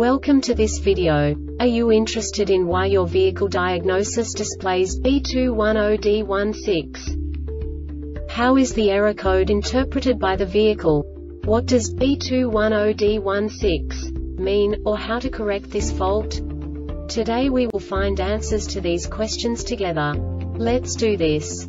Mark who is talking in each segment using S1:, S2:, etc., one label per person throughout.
S1: Welcome to this video. Are you interested in why your vehicle diagnosis displays B210D16? How is the error code interpreted by the vehicle? What does B210D16 mean, or how to correct this fault? Today we will find answers to these questions together. Let's do this.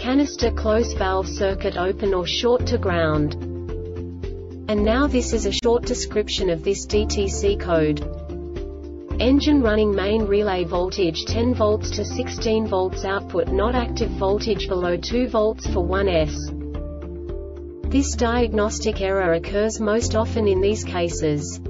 S1: canister close valve circuit open or short to ground. And now this is a short description of this DTC code. Engine running main relay voltage 10 volts to 16 volts output not active voltage below 2 volts for 1S. This diagnostic error occurs most often in these cases.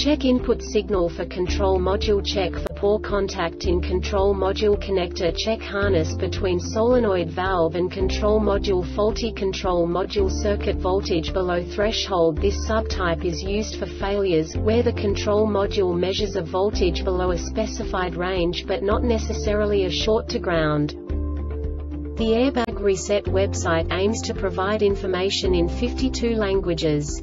S1: Check input signal for control module check for poor contact in control module connector check harness between solenoid valve and control module faulty control module circuit voltage below threshold This subtype is used for failures, where the control module measures a voltage below a specified range but not necessarily a short to ground. The Airbag Reset website aims to provide information in 52 languages.